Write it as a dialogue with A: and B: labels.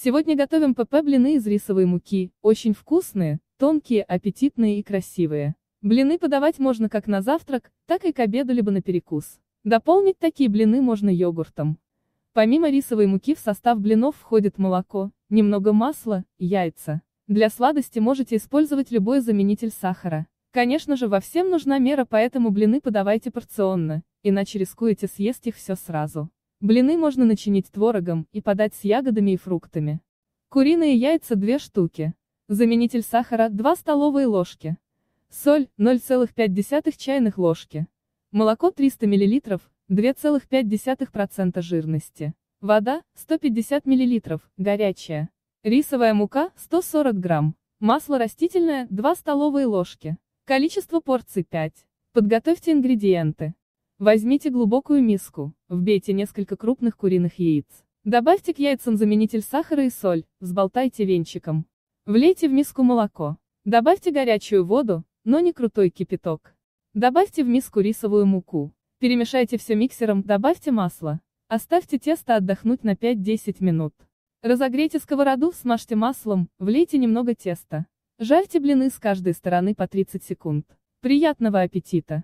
A: Сегодня готовим ПП блины из рисовой муки, очень вкусные, тонкие, аппетитные и красивые. Блины подавать можно как на завтрак, так и к обеду либо на перекус. Дополнить такие блины можно йогуртом. Помимо рисовой муки в состав блинов входит молоко, немного масла, яйца. Для сладости можете использовать любой заменитель сахара. Конечно же во всем нужна мера, поэтому блины подавайте порционно, иначе рискуете съесть их все сразу. Блины можно начинить творогом и подать с ягодами и фруктами. Куриные яйца 2 штуки. Заменитель сахара 2 столовые ложки. Соль 0,5 чайных ложки. Молоко 300 мл, 2,5% жирности. Вода 150 мл, горячая. Рисовая мука 140 грамм. Масло растительное 2 столовые ложки. Количество порций 5. Подготовьте ингредиенты. Возьмите глубокую миску, вбейте несколько крупных куриных яиц. Добавьте к яйцам заменитель сахара и соль, взболтайте венчиком. Влейте в миску молоко. Добавьте горячую воду, но не крутой кипяток. Добавьте в миску рисовую муку. Перемешайте все миксером, добавьте масло. Оставьте тесто отдохнуть на 5-10 минут. Разогрейте сковороду, смажьте маслом, влейте немного теста. Жарьте блины с каждой стороны по 30 секунд. Приятного аппетита!